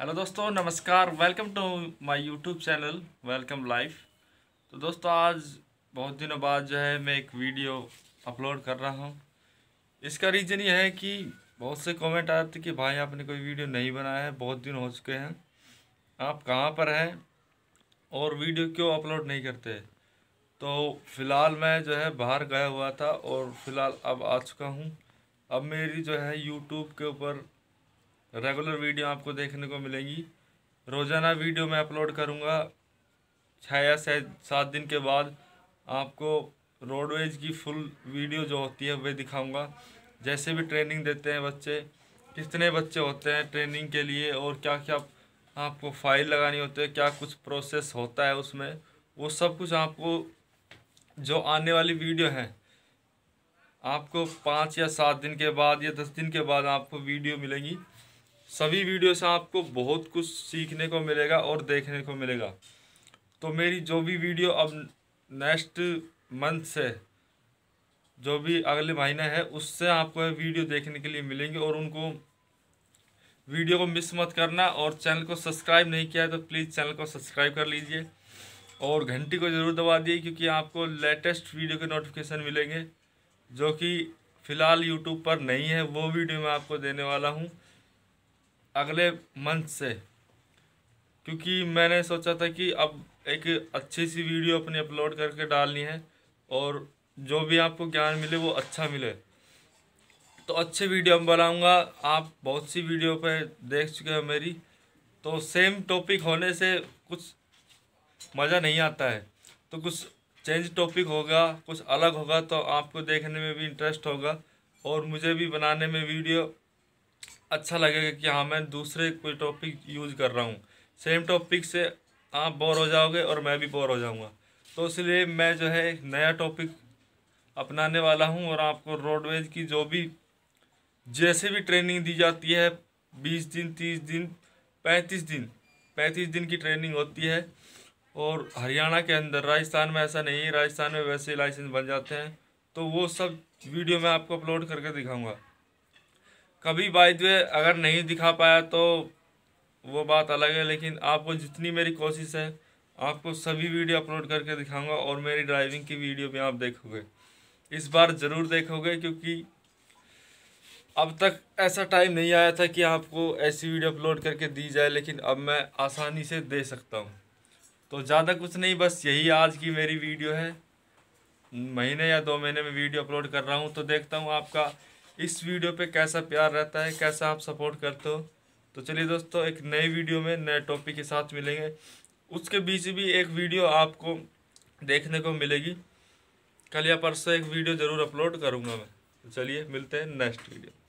Hello दोस्तों, नमस्कार। Welcome to my YouTube channel welcome life तो दोस्तों, आज बहुत दिनों बाद जो है मैं एक वीडियो अपलोड कर रहा हूँ। इसका रीज़न ये है कि बहुत से कमेंट आए थे कि भाई, आपने कोई वीडियो नहीं बनाया है, बहुत दिन हो चुके हैं। आप कहाँ पर हैं और वीडियो क्यों अपलोड नहीं करते? तो फ़िलहाल मैं जो है बाहर गया हुआ था और फ़िलहाल अब आ चुका हूँ। अब मेरी जो है यूट्यूब के ऊपर रेगुलर वीडियो आपको देखने को मिलेंगी। रोज़ाना वीडियो मैं अपलोड करूँगा। छः या सात दिन के बाद आपको रोडवेज़ की फुल वीडियो जो होती है, वह दिखाऊँगा। जैसे भी ट्रेनिंग देते हैं बच्चे, कितने बच्चे होते हैं ट्रेनिंग के लिए और क्या क्या आपको फ़ाइल लगानी होती है, क्या कुछ प्रोसेस होता है उसमें, वो सब कुछ आपको जो आने वाली वीडियो है, आपको पाँच या सात दिन के बाद या दस दिन के बाद आपको वीडियो मिलेंगी। सभी वीडियो से आपको बहुत कुछ सीखने को मिलेगा और देखने को मिलेगा। तो मेरी जो भी वीडियो अब नेक्स्ट मंथ से, जो भी अगले महीने है, उससे आपको वीडियो देखने के लिए मिलेंगे और उनको वीडियो को मिस मत करना और चैनल को सब्सक्राइब नहीं किया है तो प्लीज़ चैनल को सब्सक्राइब कर लीजिए और घंटी को ज़रूर दबा दिए क्योंकि आपको लेटेस्ट वीडियो के नोटिफिकेशन मिलेंगे। जो कि फ़िलहाल यूट्यूब पर नहीं है, वो वीडियो मैं आपको देने वाला हूँ। अगले मंथ से। क्योंकि मैंने सोचा था कि अब एक अच्छी सी वीडियो अपनी अपलोड करके डालनी है और जो भी आपको ज्ञान मिले वो अच्छा मिले। तो अच्छे वीडियो हम बनाऊँगा। आप बहुत सी वीडियो पे देख चुके हो मेरी। तो सेम टॉपिक होने से कुछ मज़ा नहीं आता है। तो कुछ चेंज टॉपिक होगा, कुछ अलग होगा तो आपको देखने में भी इंटरेस्ट होगा और मुझे भी बनाने में वीडियो अच्छा लगेगा कि हाँ मैं दूसरे कोई टॉपिक यूज़ कर रहा हूँ। सेम टॉपिक से आप बोर हो जाओगे और मैं भी बोर हो जाऊँगा। तो इसलिए मैं जो है नया टॉपिक अपनाने वाला हूँ और आपको रोडवेज़ की जो भी, जैसे भी ट्रेनिंग दी जाती है, बीस दिन, तीस दिन, पैंतीस दिन पैंतीस दिन की ट्रेनिंग होती है और हरियाणा के अंदर, राजस्थान में ऐसा नहीं है, राजस्थान में वैसे लाइसेंस बन जाते हैं। तो वो सब वीडियो मैं आपको अपलोड करके दिखाऊँगा। कभी बाई द अगर नहीं दिखा पाया तो वो बात अलग है, लेकिन आपको जितनी मेरी कोशिश है, आपको सभी वीडियो अपलोड करके दिखाऊँगा और मेरी ड्राइविंग की वीडियो भी आप देखोगे। इस बार ज़रूर देखोगे क्योंकि अब तक ऐसा टाइम नहीं आया था कि आपको ऐसी वीडियो अपलोड करके दी जाए, लेकिन अब मैं आसानी से दे सकता हूँ। तो ज़्यादा कुछ नहीं, बस यही आज की मेरी वीडियो है। महीने या दो महीने में वीडियो अपलोड कर रहा हूँ तो देखता हूँ आपका इस वीडियो पे कैसा प्यार रहता है, कैसा आप सपोर्ट करते हो। तो चलिए दोस्तों, एक नए वीडियो में नए टॉपिक के साथ मिलेंगे। उसके बीच भी एक वीडियो आपको देखने को मिलेगी। कल या परसों एक वीडियो ज़रूर अपलोड करूँगा मैं। तो चलिए, मिलते हैं नेक्स्ट वीडियो